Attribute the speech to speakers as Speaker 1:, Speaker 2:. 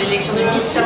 Speaker 1: l'élection de Miss